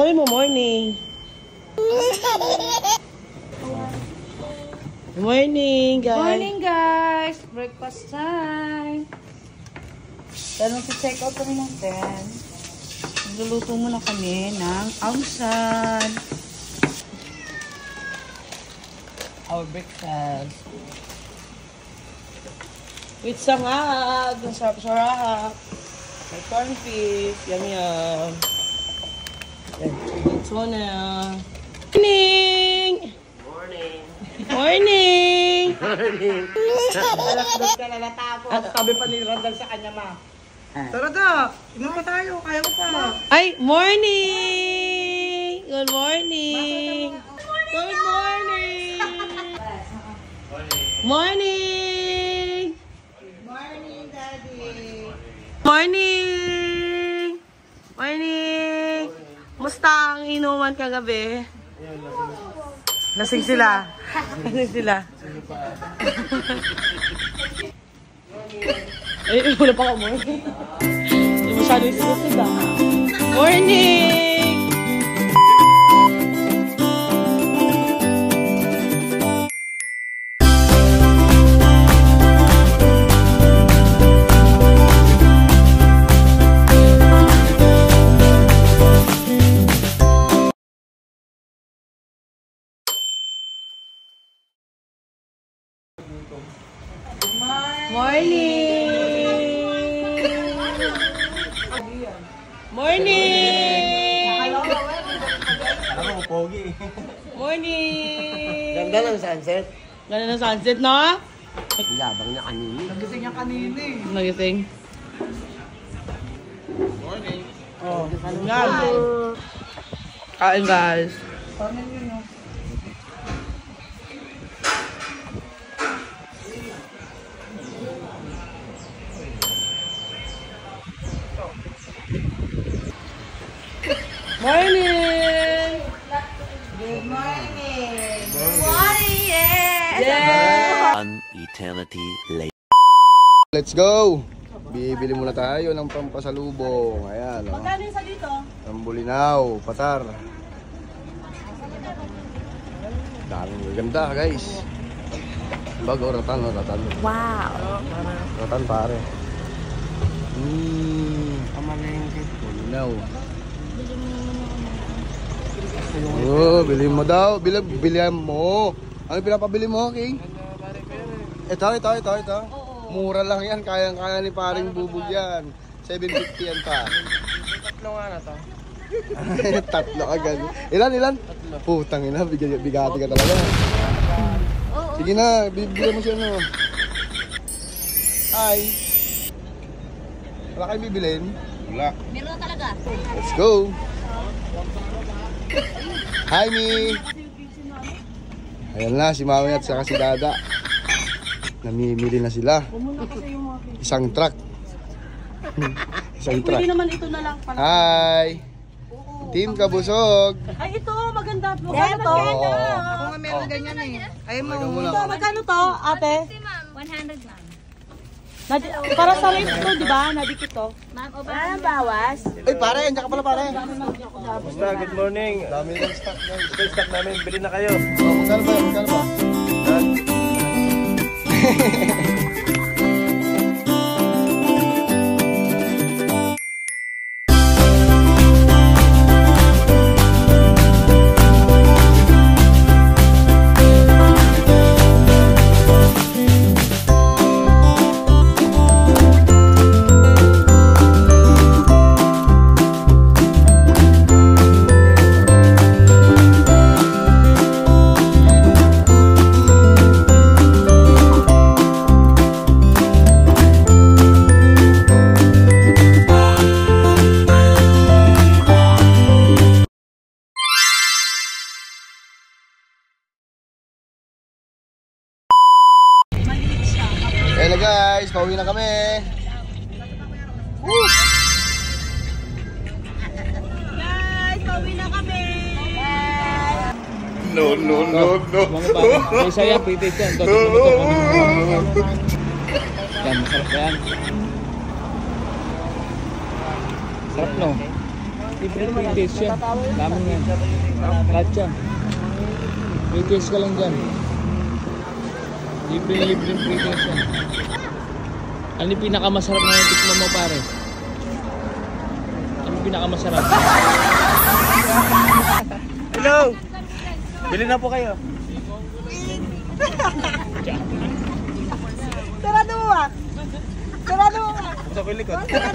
Sabi mo, morning. Morning, guys. Morning guys! Breakfast time! Tanong sa check out kami ng 10. Nagluluto muna kami ng almusal. Our breakfast. With sangag. Ang sarap-sarap. May corn beef. Yum, yum. Ito na. Morning! Morning! Morning! Alas ka na natapos. At sabi pa ni Randall sa kanya, ma. Tara da, inom pa tayo, kaya ko pa. Ay, morning! Good morning! Good morning! Morning! Morning, Daddy. Morning! Morning! Musta ang inuman kagabi? Lasing sila. Lasing sila. Ay, wala pa ka mo. Masyado yung sinusid ah. Morning! Morning! Morning! Ako, pogi. Morning! Ganda ng sunset. Ganda ng sunset, no? Labang na kanini. Nagising niya kanina eh. Nagising. Morning. Oh, guys. Kain, guys. Paano yun, Morning! Good morning. Yeah! One eternity later. Let's go! Bibili muna tayo ng pampasalubong. Ayan, oh. Magkano yung sa dito? Tambulinaw, patar. Daming gaganda, guys. Bago, ratan, oh, ratan. Wow! Ratan, pare. Hmm. Kamalengke. Bulinaw. Oh, bili mo daw. Bili, bilihan mo. Ano pinapabili mo, King? Ito, ito, ito, ito. Mura lang yan. Kayang-kaya ni paring bubog yan. 750 yan pa. Tatlo nga na to. Tatlo agad. Ilan, ilan? Putang ina, bigati ka talaga. Sige na, bibigyan mo siya no. Hi. Wala kayong bibilin? Wala. Meron talaga. Let's go. Hi, Mi. Ayan na, si Mami at saka si Dada. Namimili na sila. Isang truck. Isang truck. Pwede naman ito na lang pala. Hi. Team Kabusog. Ay, ito, maganda. Magkano to? Oo. Ako nga meron ganyan eh. Ay mo. Ito, magkano to, ate? 100 ma'am. Nadi para sa rates to, di ba? Nadikit to. Ma'am, o ba? bawas? Ay, pare, andiyan ka pala, pare. Basta, good morning. Dami ng stock, guys. Ito yung stock namin, bili na kayo. Oh, magkano ba? Magkano ba? Guys, pauwi na kami. Woo! Guys, pauwi na kami! No, no, no, no. May saya, pitit yan. Ito. Yan, masarap yan. Sarap no? Libre taste yan. Dami yan. Lahat yan. Free taste ka lang dyan. Libre libre taste yan. Ano yung pinakamasarap na tikman mo pare? Ano yung pinakamasarap? Hello! Bili na po kayo. Sarado mo ah. Sarado mo ah. Sa ko likod. Wala